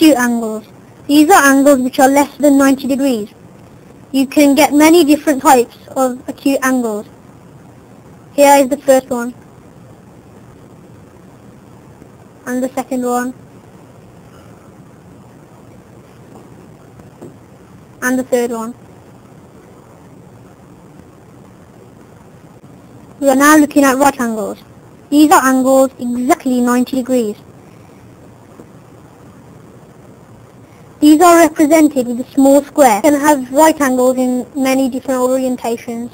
acute angles. These are angles which are less than 90 degrees. You can get many different types of acute angles. Here is the first one. And the second one. And the third one. We are now looking at right angles. These are angles exactly 90 degrees. These are represented with a small square and have right angles in many different orientations.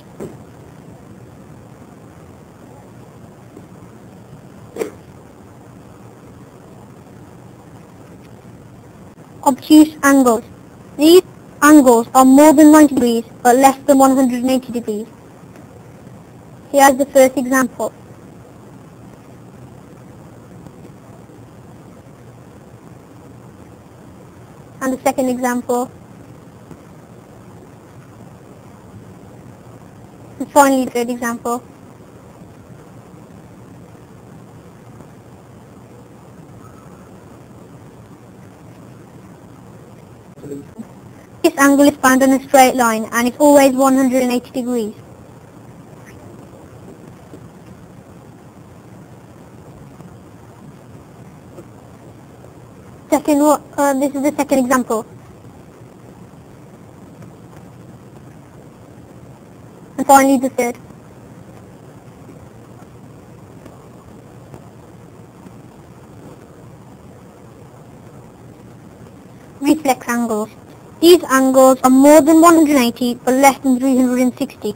Obtuse angles. These angles are more than 90 degrees but less than 180 degrees. Here is the first example. And the second example. And finally the third example. This angle is found on a straight line and it's always 180 degrees. Second, uh, this is the second example. And finally the third. Reflex angles. These angles are more than 180 but less than 360.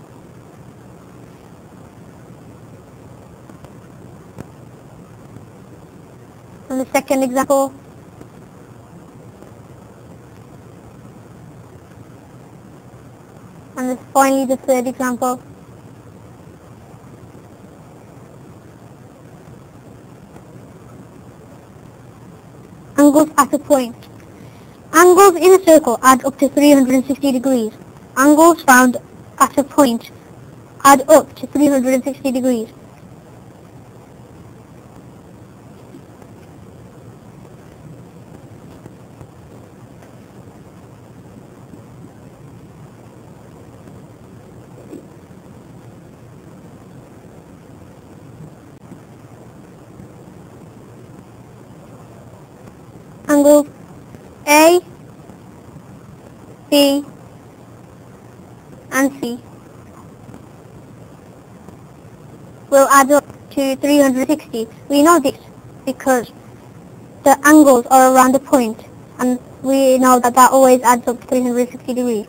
And the second example. And this finally the third example. Angles at a point. Angles in a circle add up to 360 degrees. Angles found at a point add up to 360 degrees. Angle A, B, and C will add up to 360. We know this because the angles are around the point and we know that that always adds up to 360 degrees.